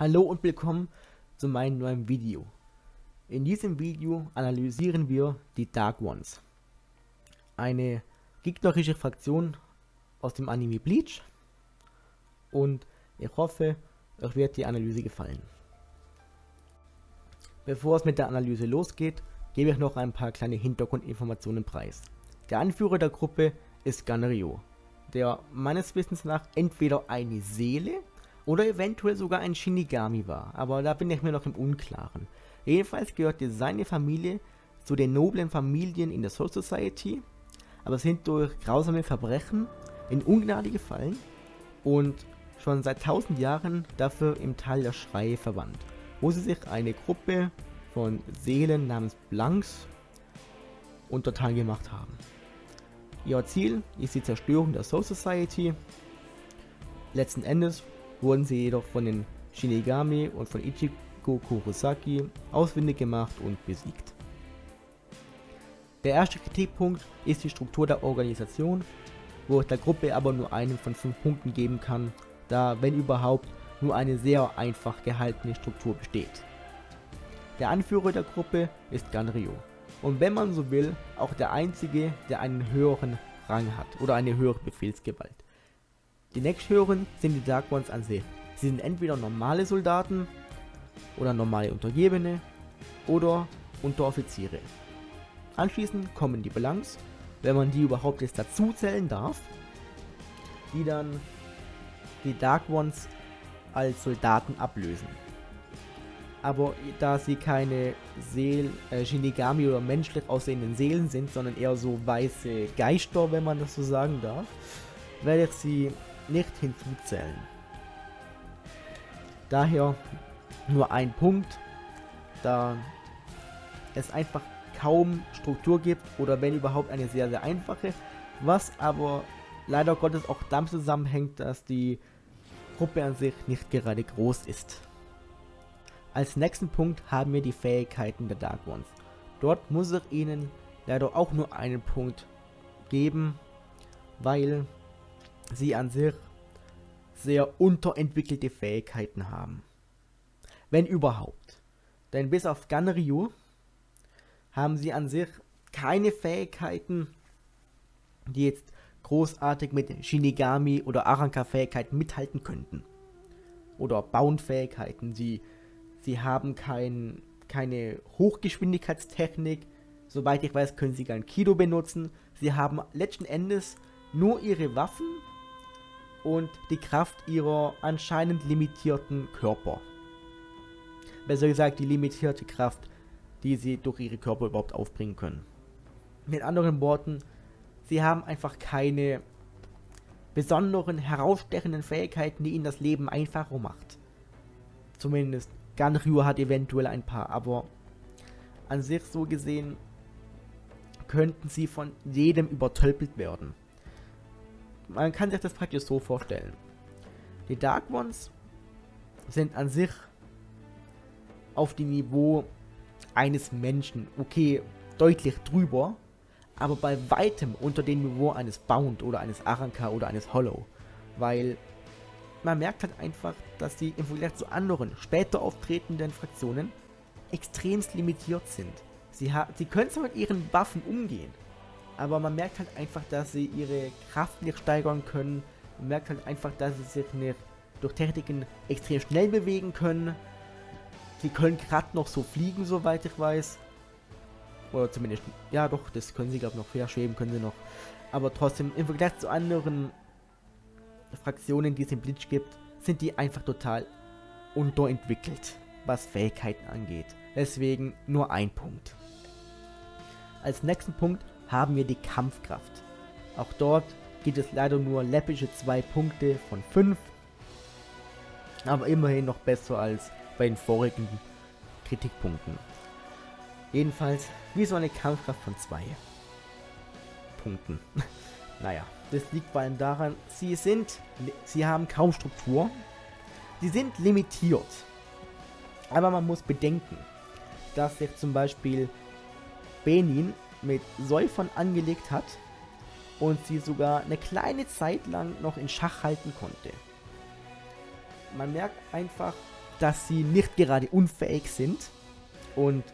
Hallo und willkommen zu meinem neuen Video. In diesem Video analysieren wir die Dark Ones. Eine gegnerische Fraktion aus dem Anime Bleach. Und ich hoffe, euch wird die Analyse gefallen. Bevor es mit der Analyse losgeht, gebe ich noch ein paar kleine Hintergrundinformationen preis. Der Anführer der Gruppe ist Ganryo, der meines Wissens nach entweder eine Seele oder eventuell sogar ein Shinigami war, aber da bin ich mir noch im Unklaren. Jedenfalls gehörte seine Familie zu den noblen Familien in der Soul Society, aber sind durch grausame Verbrechen in Ungnade gefallen und schon seit tausend Jahren dafür im Tal der Schreie verwandt, wo sie sich eine Gruppe von Seelen namens Blanks untertan gemacht haben. Ihr Ziel ist die Zerstörung der Soul Society. Letzten Endes wurden sie jedoch von den Shinigami und von Ichigo Kurosaki ausfindig gemacht und besiegt. Der erste Kritikpunkt ist die Struktur der Organisation, wo ich der Gruppe aber nur einen von fünf Punkten geben kann, da wenn überhaupt nur eine sehr einfach gehaltene Struktur besteht. Der Anführer der Gruppe ist Ganryo und wenn man so will, auch der einzige, der einen höheren Rang hat oder eine höhere Befehlsgewalt. Die nächsthöheren sind die Dark Ones an sich. Sie sind entweder normale Soldaten oder normale Untergebene oder Unteroffiziere. Anschließend kommen die Balance, wenn man die überhaupt jetzt dazu zählen darf, die dann die Dark Ones als Soldaten ablösen. Aber da sie keine Seel äh, Shinigami oder menschlich aussehenden Seelen sind, sondern eher so weiße Geister, wenn man das so sagen darf, werde ich sie nicht hinzuzählen. Daher nur ein Punkt, da es einfach kaum Struktur gibt oder wenn überhaupt eine sehr sehr einfache, was aber leider Gottes auch damit zusammenhängt, dass die Gruppe an sich nicht gerade groß ist. Als nächsten Punkt haben wir die Fähigkeiten der Dark Ones. Dort muss ich ihnen leider auch nur einen Punkt geben, weil sie an sich sehr unterentwickelte Fähigkeiten haben. Wenn überhaupt. Denn bis auf Ganryu haben sie an sich keine Fähigkeiten, die jetzt großartig mit Shinigami oder Aranka-Fähigkeiten mithalten könnten. Oder Bound-Fähigkeiten. Sie, sie haben kein, keine Hochgeschwindigkeitstechnik. Soweit ich weiß, können sie kein Kido benutzen. Sie haben letzten Endes nur ihre Waffen und die Kraft ihrer anscheinend limitierten Körper. Besser gesagt, die limitierte Kraft, die sie durch ihre Körper überhaupt aufbringen können. Mit anderen Worten, sie haben einfach keine besonderen, herausstechenden Fähigkeiten, die ihnen das Leben einfacher macht. Zumindest Ganryu hat eventuell ein paar, aber an sich so gesehen könnten sie von jedem übertölpelt werden. Man kann sich das praktisch so vorstellen. Die Dark Ones sind an sich auf dem Niveau eines Menschen, okay, deutlich drüber, aber bei weitem unter dem Niveau eines Bound oder eines Aranka oder eines Hollow, weil man merkt halt einfach, dass sie im Vergleich zu anderen später auftretenden Fraktionen extremst limitiert sind. Sie, sie können zwar mit ihren Waffen umgehen, aber man merkt halt einfach, dass sie ihre Kraft nicht steigern können. Man merkt halt einfach, dass sie sich nicht durch Techniken extrem schnell bewegen können. Sie können gerade noch so fliegen, soweit ich weiß. Oder zumindest, ja doch, das können sie glaube ich noch, ja, schweben können sie noch. Aber trotzdem, im Vergleich zu anderen Fraktionen, die es im Bleach gibt, sind die einfach total unterentwickelt, was Fähigkeiten angeht. Deswegen nur ein Punkt. Als nächsten Punkt haben wir die Kampfkraft. Auch dort gibt es leider nur läppische 2 Punkte von 5. Aber immerhin noch besser als bei den vorigen Kritikpunkten. Jedenfalls, wie so eine Kampfkraft von 2 Punkten. naja, das liegt vor allem daran, sie sind, sie haben kaum Struktur. Sie sind limitiert. Aber man muss bedenken, dass sich zum Beispiel Benin mit Säufern angelegt hat und sie sogar eine kleine Zeit lang noch in Schach halten konnte. Man merkt einfach, dass sie nicht gerade unfähig sind. Und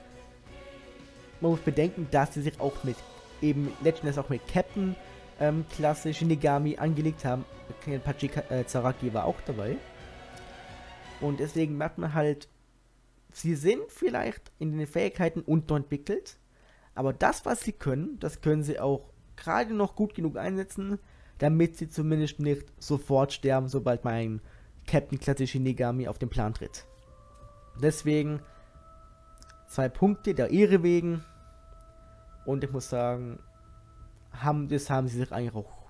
man muss bedenken, dass sie sich auch mit eben letztendlich auch mit Captain ähm, Klasse Shinigami angelegt haben. Pachi äh, Zaraki war auch dabei. Und deswegen merkt man halt, sie sind vielleicht in den Fähigkeiten unterentwickelt, aber das, was sie können, das können sie auch gerade noch gut genug einsetzen, damit sie zumindest nicht sofort sterben, sobald mein Captain Klasse Shinigami auf den Plan tritt. Deswegen zwei Punkte der Ehre wegen. Und ich muss sagen, haben, das haben sie sich eigentlich auch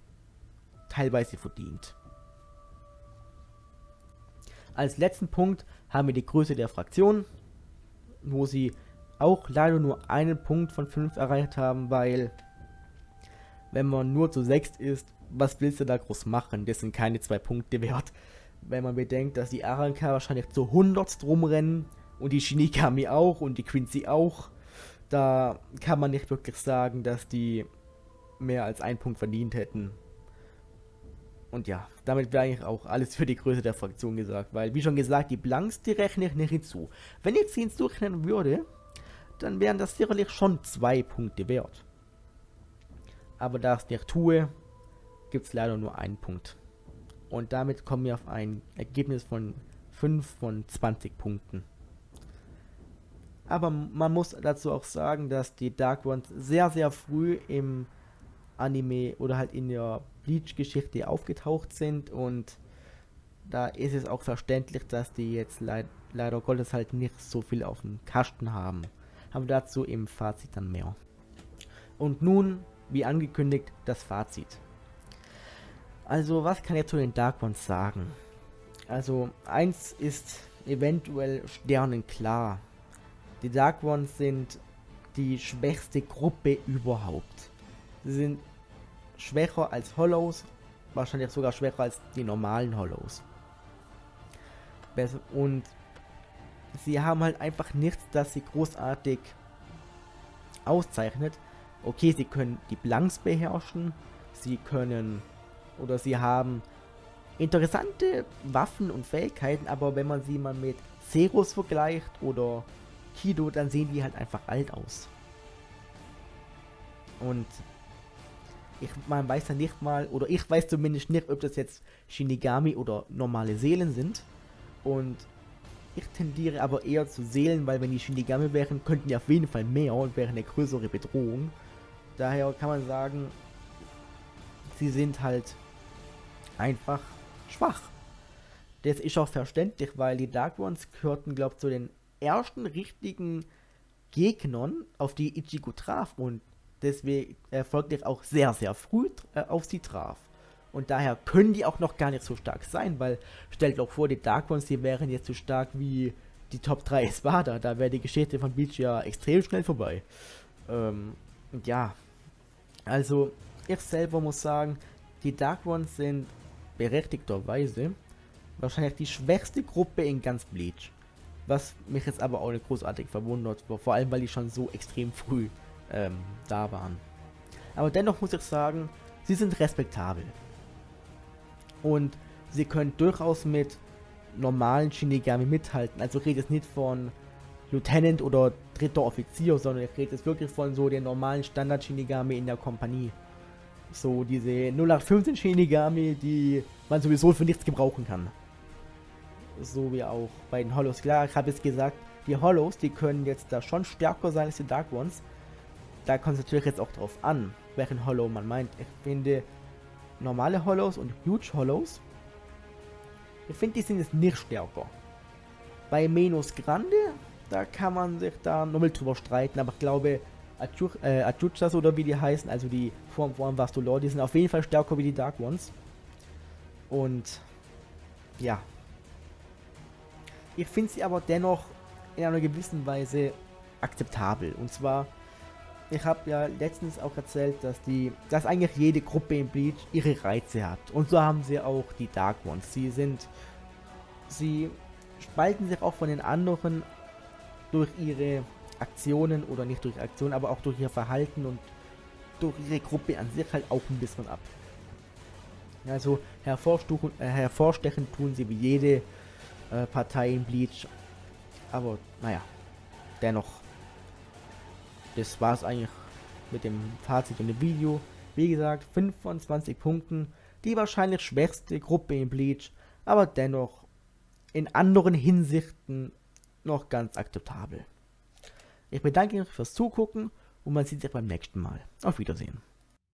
teilweise verdient. Als letzten Punkt haben wir die Größe der Fraktion, wo sie auch leider nur einen Punkt von 5 erreicht haben, weil wenn man nur zu 6 ist, was willst du da groß machen? Das sind keine zwei Punkte wert. Wenn man bedenkt, dass die Aranka wahrscheinlich zu 100 drum rennen und die Shinigami auch und die Quincy auch, da kann man nicht wirklich sagen, dass die mehr als einen Punkt verdient hätten. Und ja, damit wäre eigentlich auch alles für die Größe der Fraktion gesagt, weil wie schon gesagt, die Blanks, die rechne ich nicht hinzu. Wenn ich sie hinzurechnen würde, dann wären das sicherlich schon zwei Punkte wert. Aber da ich es nicht tue, gibt es leider nur einen Punkt. Und damit kommen wir auf ein Ergebnis von 5 von 20 Punkten. Aber man muss dazu auch sagen, dass die Dark Ones sehr, sehr früh im Anime oder halt in der Bleach-Geschichte aufgetaucht sind und da ist es auch verständlich, dass die jetzt leid leider Gottes halt nicht so viel auf dem Kasten haben. Aber dazu im Fazit dann mehr. Und nun, wie angekündigt, das Fazit. Also, was kann ich zu den Dark Ones sagen? Also, eins ist eventuell sternenklar. Die Dark Ones sind die schwächste Gruppe überhaupt. Sie sind schwächer als Hollows, wahrscheinlich sogar schwächer als die normalen Hollows. Und sie haben halt einfach nichts, das sie großartig auszeichnet. Okay, sie können die Blanks beherrschen, sie können oder sie haben interessante Waffen und Fähigkeiten, aber wenn man sie mal mit Ceros vergleicht oder Kido, dann sehen die halt einfach alt aus. Und ich, man weiß ja nicht mal, oder ich weiß zumindest nicht, ob das jetzt Shinigami oder normale Seelen sind. Und ich tendiere aber eher zu Seelen, weil wenn die Shinigami wären, könnten die auf jeden Fall mehr und wären eine größere Bedrohung. Daher kann man sagen, sie sind halt einfach schwach. Das ist auch verständlich, weil die Dark Ones gehörten, glaube ich, zu den ersten richtigen Gegnern, auf die Ichigo traf. Und deswegen erfolgreich auch sehr, sehr früh äh, auf sie traf. Und daher können die auch noch gar nicht so stark sein, weil stellt auch vor, die Dark Ones, die wären jetzt so stark wie die Top 3 Espada. Da wäre die Geschichte von Beach ja extrem schnell vorbei. Ähm, ja, also ich selber muss sagen, die Dark Ones sind berechtigterweise wahrscheinlich die schwächste Gruppe in ganz Bleach. Was mich jetzt aber auch nicht großartig verwundert, vor allem weil die schon so extrem früh ähm, da waren. Aber dennoch muss ich sagen, sie sind respektabel. Und sie können durchaus mit normalen Shinigami mithalten. Also ich rede jetzt nicht von Lieutenant oder dritter Offizier, sondern ich rede jetzt wirklich von so den normalen Standard-Shinigami in der Kompanie. So diese 0815 Shinigami, die man sowieso für nichts gebrauchen kann. So wie auch bei den Hollows. Klar, ich habe es gesagt, die Hollows, die können jetzt da schon stärker sein als die Dark Ones da kommt es natürlich jetzt auch drauf an, welchen Hollow man meint. Ich finde normale Hollows und Huge Hollows, ich finde, die sind jetzt nicht stärker. Bei Menos Grande, da kann man sich da nochmal drüber streiten, aber ich glaube, Achuchas äh, oder wie die heißen, also die Form von Vastolor, die sind auf jeden Fall stärker wie die Dark Ones. Und ja. Ich finde sie aber dennoch in einer gewissen Weise akzeptabel. Und zwar ich habe ja letztens auch erzählt, dass die, dass eigentlich jede Gruppe in Bleach ihre Reize hat. Und so haben sie auch die Dark Ones. Sie sind, sie spalten sich auch von den anderen durch ihre Aktionen oder nicht durch Aktionen, aber auch durch ihr Verhalten und durch ihre Gruppe an sich halt auch ein bisschen ab. Also hervorstechen, äh, hervorstechen tun sie wie jede äh, Partei in Bleach. Aber naja, dennoch. Das war es eigentlich mit dem Fazit in dem Video. Wie gesagt, 25 Punkten. Die wahrscheinlich schwächste Gruppe in Bleach. Aber dennoch in anderen Hinsichten noch ganz akzeptabel. Ich bedanke mich fürs Zugucken und man sieht sich beim nächsten Mal. Auf Wiedersehen.